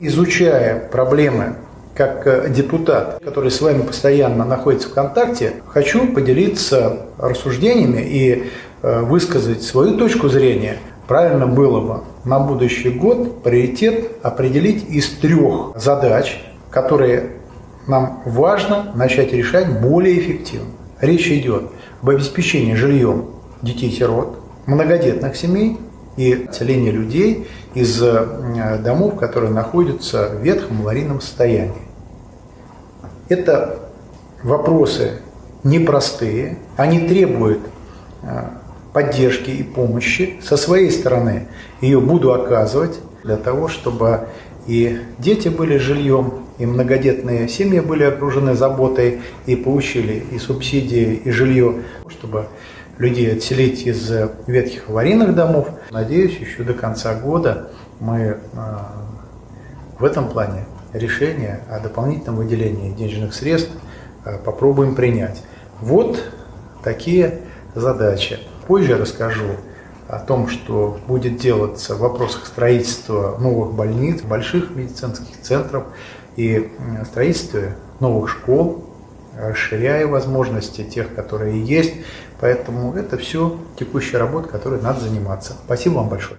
Изучая проблемы как э, депутат, который с вами постоянно находится в контакте, хочу поделиться рассуждениями и э, высказать свою точку зрения. Правильно было бы на будущий год приоритет определить из трех задач, которые нам важно начать решать более эффективно. Речь идет об обеспечении жильем детей-сирот, многодетных семей и отселении людей из э, домов, которые находятся в ветхом аварийном состоянии. Это вопросы непростые, они требуют э, поддержки и помощи. Со своей стороны ее буду оказывать для того, чтобы и дети были жильем, и многодетные семьи были окружены заботой и получили и субсидии, и жилье, чтобы людей отселить из ветхих аварийных домов. Надеюсь, еще до конца года мы э, в этом плане решение о дополнительном выделении денежных средств э, попробуем принять. Вот такие задачи. Позже расскажу о том, что будет делаться в вопросах строительства новых больниц, больших медицинских центров и строительстве новых школ, расширяя возможности тех, которые есть. Поэтому это все текущая работа, которой надо заниматься. Спасибо вам большое.